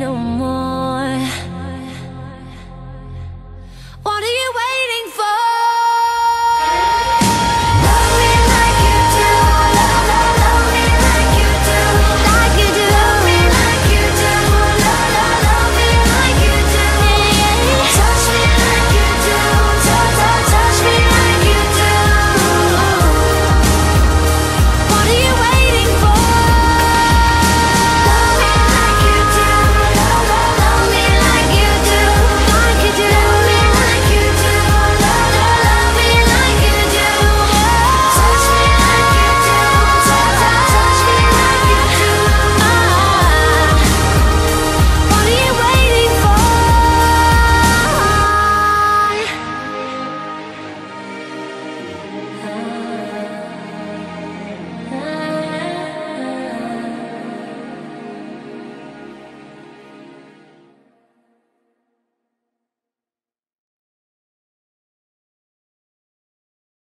no more.